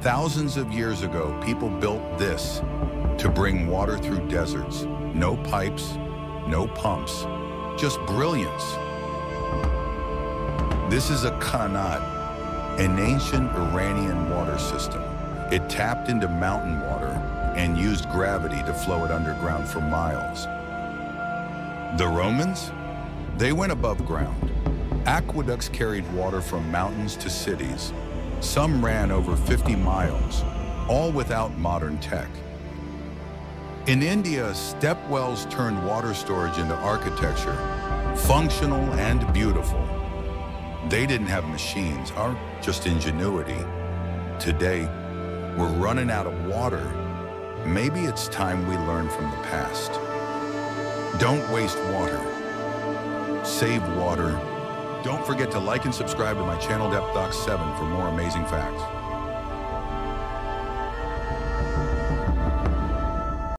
Thousands of years ago, people built this to bring water through deserts. No pipes, no pumps, just brilliance. This is a qanat, an ancient Iranian water system. It tapped into mountain water and used gravity to flow it underground for miles. The Romans? They went above ground. Aqueducts carried water from mountains to cities. Some ran over 50 miles, all without modern tech. In India, step wells turned water storage into architecture, functional and beautiful. They didn't have machines, or just ingenuity. Today, we're running out of water. Maybe it's time we learn from the past. Don't waste water. Save water. Don't forget to like and subscribe to my channel Depth Doc 7 for more amazing facts.